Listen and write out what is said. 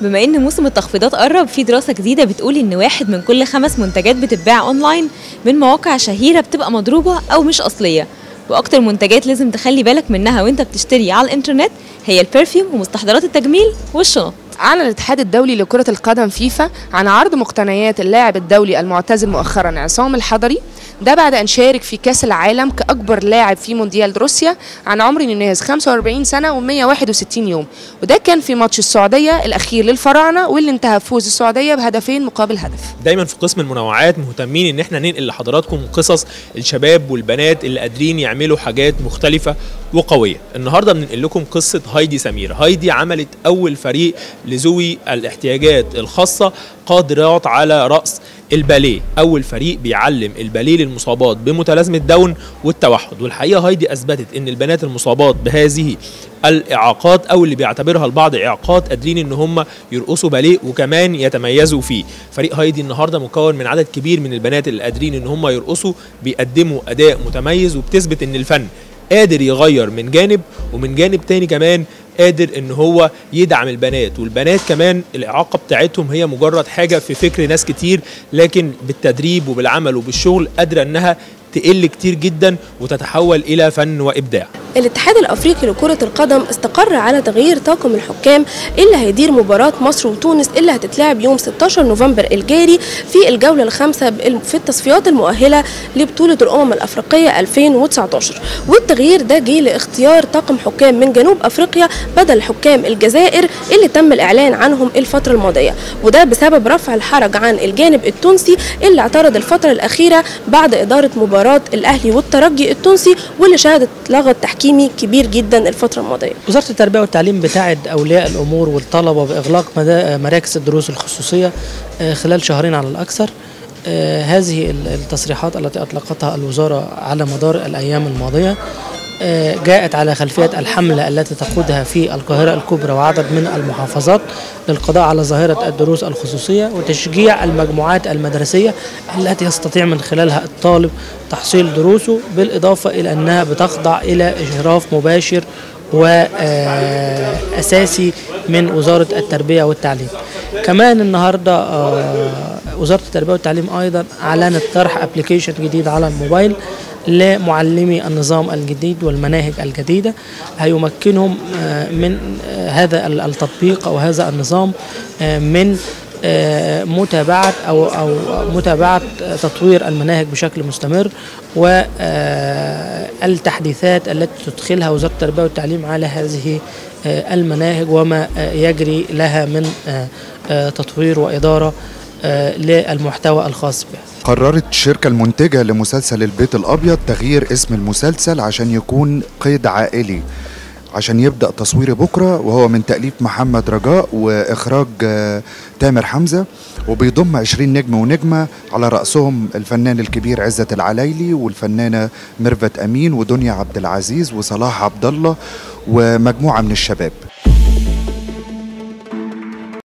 بما إن موسم التخفيضات قرب في دراسة جديدة بتقول إن واحد من كل خمس منتجات بتتباع أونلاين من مواقع شهيرة بتبقى مضروبة أو مش أصلية. وأكتر منتجات لازم تخلي بالك منها وإنت بتشتري على الإنترنت هي ال perfume ومستحضرات التجميل والشنط. أعلن الاتحاد الدولي لكرة القدم فيفا عن عرض مقتنيات اللاعب الدولي المعتزل مؤخرا عصام الحضري ده بعد أن شارك في كأس العالم كأكبر لاعب في مونديال روسيا عن عمر يناهز 45 سنة و161 يوم. وده كان في ماتش السعودية الأخير للفراعنة واللي انتهى بفوز السعودية بهدفين مقابل هدف. دايما في قسم المنوعات مهتمين إن إحنا ننقل لحضراتكم قصص الشباب والبنات اللي قادرين يعملوا حاجات مختلفة وقوية. النهاردة بننقل لكم قصة هايدي سمير. هايدي عملت أول فريق لذوي الاحتياجات الخاصة قادرات على رأس الباليه. أول فريق بيعلم الباليه للمصابات بمتلازمة داون والتوحد. والحقيقة هايدي أثبتت إن البنات المصابات بهذه الإعاقات أو اللي بيعتبرها البعض إعاقات قادرين إن هم يرقصوا باليه وكمان يتميزوا فيه. فريق هايدي النهارده مكون من عدد كبير من البنات اللي قادرين إن هم يرقصوا بيقدموا أداء متميز وبتثبت إن الفن قادر يغير من جانب ومن جانب تاني كمان قادر إن هو يدعم البنات والبنات كمان الإعاقة بتاعتهم هي مجرد حاجة في فكر ناس كتير لكن بالتدريب وبالعمل وبالشغل قادرة إنها تقل كتير جدا وتتحول إلى فن وإبداع. الاتحاد الأفريقي لكرة القدم استقر على تغيير طاقم الحكام اللي هيدير مباراة مصر وتونس اللي هتتلعب يوم 16 نوفمبر الجاري في الجولة الخامسة في التصفيات المؤهلة لبطولة الأمم الأفريقية 2019 والتغيير ده جه لاختيار طاقم حكام من جنوب أفريقيا بدل حكام الجزائر اللي تم الإعلان عنهم الفترة الماضية. وده بسبب رفع الحرج عن الجانب التونسي اللي اعترض الفترة الأخيرة بعد إدارة مباراة الأهلي والترجي التونسي واللي شهدت لغط تحكيمي كبير جدا الفترة الماضية. وزارة التربية والتعليم بتاعد أولياء الأمور والطلبة بإغلاق مراكز الدروس الخصوصية خلال شهرين على الأكثر. هذه التصريحات التي أطلقتها الوزارة على مدار الأيام الماضية. جاءت على خلفية الحملة التي تقودها في القاهرة الكبرى وعدد من المحافظات للقضاء على ظاهرة الدروس الخصوصية وتشجيع المجموعات المدرسية التي يستطيع من خلالها الطالب تحصيل دروسه بالإضافة إلى أنها بتخضع إلى إشراف مباشر وأساسي من وزارة التربية والتعليم. كمان النهاردة وزارة التربية والتعليم أيضا أعلنت طرح أبليكيشن جديد على الموبايل لمعلمي النظام الجديد والمناهج الجديدة. هيمكنهم من هذا التطبيق أو هذا النظام من متابعة أو أو متابعة تطوير المناهج بشكل مستمر والتحديثات التي تدخلها وزارة التربية والتعليم على هذه المناهج وما يجري لها من تطوير وإدارة للمحتوى الخاص بها. قررت الشركة المنتجة لمسلسل البيت الأبيض تغيير اسم المسلسل عشان يكون قيد عائلي عشان يبدأ تصويره بكرة وهو من تأليف محمد رجاء وإخراج تامر حمزة وبيضم 20 نجم ونجمة على رأسهم الفنان الكبير عزت العلايلي والفنانة ميرفت أمين ودنيا عبد العزيز وصلاح عبد الله ومجموعة من الشباب.